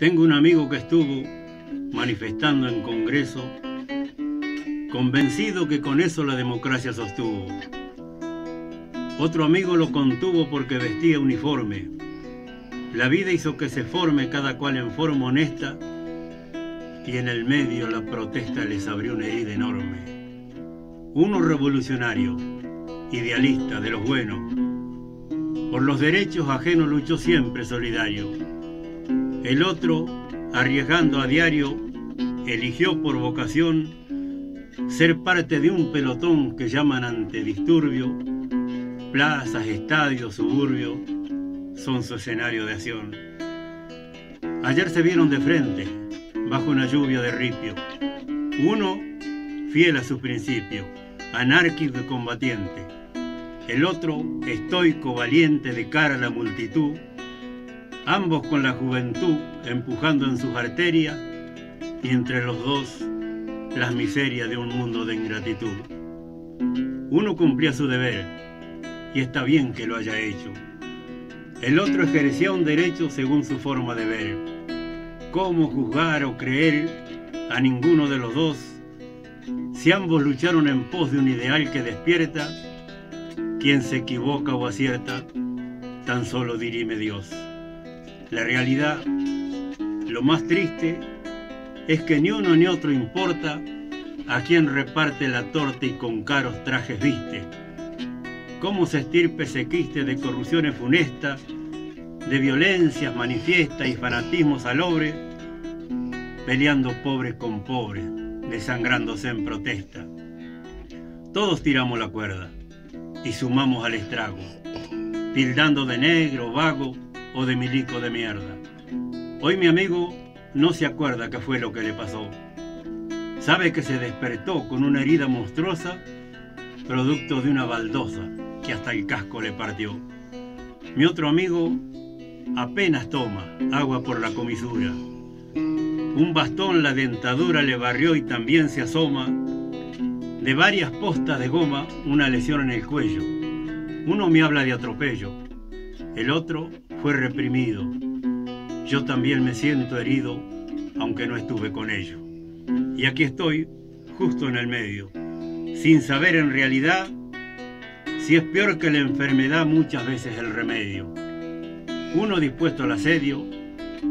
Tengo un amigo que estuvo manifestando en Congreso, convencido que con eso la democracia sostuvo. Otro amigo lo contuvo porque vestía uniforme. La vida hizo que se forme cada cual en forma honesta y en el medio la protesta les abrió una herida enorme. Uno revolucionario, idealista de los buenos, por los derechos ajenos luchó siempre solidario. El otro, arriesgando a diario, eligió por vocación ser parte de un pelotón que llaman antidisturbio. Plazas, estadios, suburbios son su escenario de acción. Ayer se vieron de frente, bajo una lluvia de ripio. Uno, fiel a su principio, anárquico y combatiente. El otro, estoico, valiente de cara a la multitud. Ambos con la juventud empujando en sus arterias y entre los dos las miserias de un mundo de ingratitud. Uno cumplía su deber y está bien que lo haya hecho. El otro ejercía un derecho según su forma de ver. ¿Cómo juzgar o creer a ninguno de los dos si ambos lucharon en pos de un ideal que despierta? Quien se equivoca o acierta, tan solo dirime Dios. La realidad, lo más triste, es que ni uno ni otro importa a quien reparte la torta y con caros trajes viste. Cómo se estirpe ese quiste de corrupciones funestas, de violencias manifiestas y fanatismo salobre, peleando pobres con pobres, desangrándose en protesta. Todos tiramos la cuerda y sumamos al estrago, tildando de negro, vago o de milico de mierda. Hoy mi amigo no se acuerda qué fue lo que le pasó. Sabe que se despertó con una herida monstruosa, producto de una baldosa que hasta el casco le partió. Mi otro amigo apenas toma agua por la comisura. Un bastón la dentadura le barrió y también se asoma de varias postas de goma una lesión en el cuello. Uno me habla de atropello, el otro fue reprimido. Yo también me siento herido, aunque no estuve con ello. Y aquí estoy, justo en el medio, sin saber en realidad si es peor que la enfermedad muchas veces el remedio. Uno dispuesto al asedio,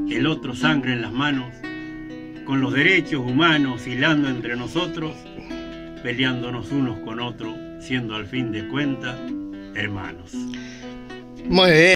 el otro sangre en las manos, con los derechos humanos hilando entre nosotros, peleándonos unos con otros, siendo al fin de cuentas hermanos. Muy bien.